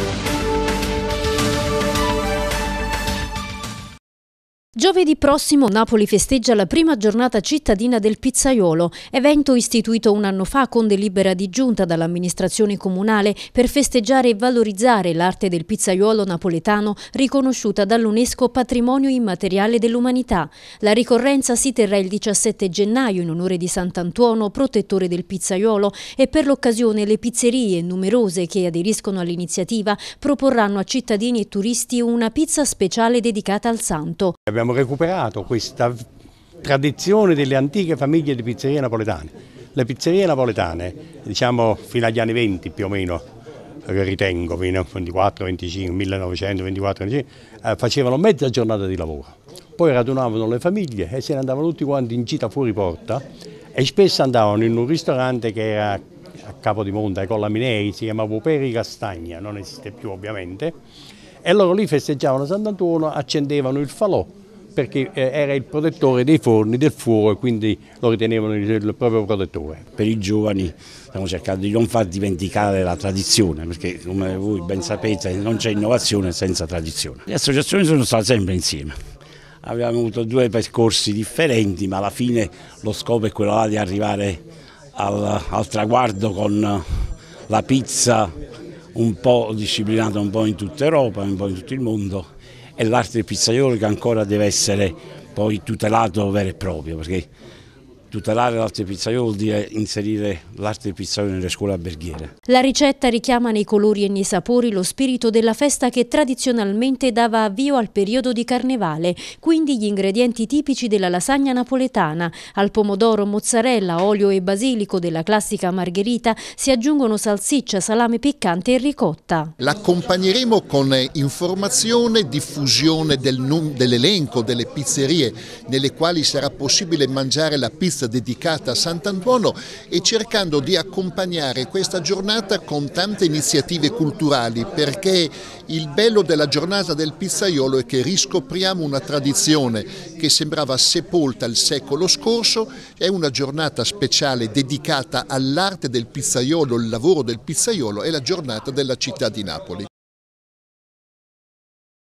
Thank you. Giovedì prossimo Napoli festeggia la prima giornata cittadina del pizzaiolo, evento istituito un anno fa con delibera di giunta dall'amministrazione comunale per festeggiare e valorizzare l'arte del pizzaiolo napoletano riconosciuta dall'UNESCO Patrimonio Immateriale dell'Umanità. La ricorrenza si terrà il 17 gennaio in onore di Sant'Antuono, protettore del pizzaiolo, e per l'occasione le pizzerie numerose che aderiscono all'iniziativa proporranno a cittadini e turisti una pizza speciale dedicata al santo. Abbiamo recuperato questa tradizione delle antiche famiglie di pizzerie napoletane. Le pizzerie napoletane, diciamo fino agli anni 20 più o meno, ritengo, fino a 24, 25, 1924, 25, eh, facevano mezza giornata di lavoro. Poi radunavano le famiglie e se ne andavano tutti quanti in gita fuori porta e spesso andavano in un ristorante che era a Capo di Monte con la Minei, si chiamava Peri Castagna, non esiste più ovviamente, e loro lì festeggiavano Sant'Antuono, accendevano il falò perché eh, era il protettore dei forni, del fuoco e quindi lo ritenevano il proprio protettore. Per i giovani stiamo cercando di non far dimenticare la tradizione perché come voi ben sapete non c'è innovazione senza tradizione. Le associazioni sono state sempre insieme. Abbiamo avuto due percorsi differenti ma alla fine lo scopo è quello di arrivare al, al traguardo con la pizza un po' disciplinata un po' in tutta Europa, un po' in tutto il mondo e l'arte del pizzaiolo che ancora deve essere poi tutelato vero e proprio perché Tutelare l'arte pizzaiolo vuol dire inserire l'arte pizzaiolo nelle scuole alberghiere. La ricetta richiama nei colori e nei sapori lo spirito della festa che tradizionalmente dava avvio al periodo di carnevale, quindi gli ingredienti tipici della lasagna napoletana. Al pomodoro, mozzarella, olio e basilico della classica margherita si aggiungono salsiccia, salame piccante e ricotta. L'accompagneremo con informazione, diffusione del, dell'elenco delle pizzerie nelle quali sarà possibile mangiare la pizza conferenza dedicata a Sant'Antuono e cercando di accompagnare questa giornata con tante iniziative culturali perché il bello della giornata del pizzaiolo è che riscopriamo una tradizione che sembrava sepolta il secolo scorso, è una giornata speciale dedicata all'arte del pizzaiolo, il lavoro del pizzaiolo e la giornata della città di Napoli.